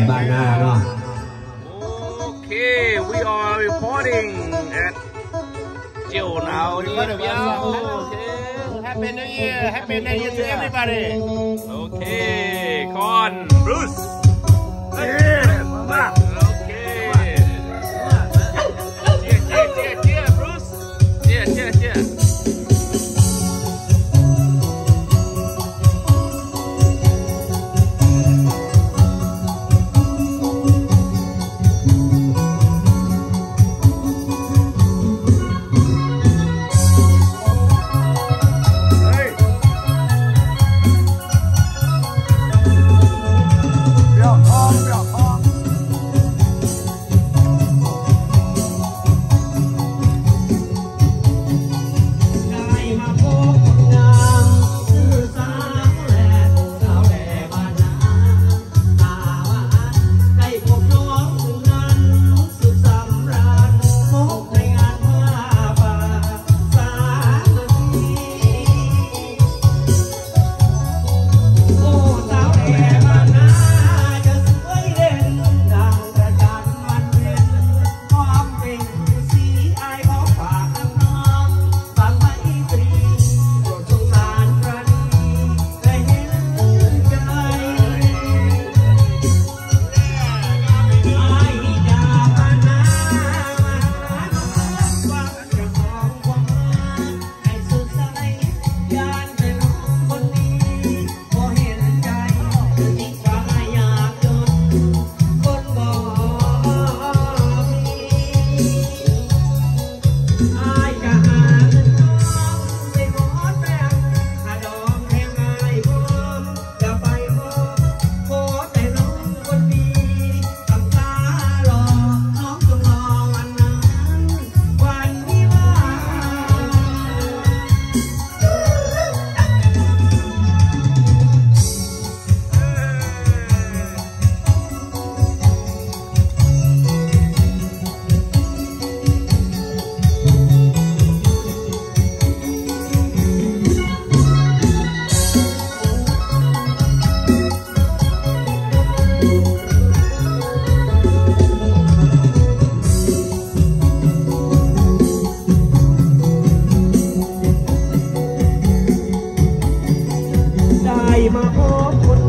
บ้านนาเนาะ Okay, we are reporting at Chiều nào đi Biao. Happy New Year! Happy New Year to everybody! Okay, con Bruce. Okay. Cheer, my heart.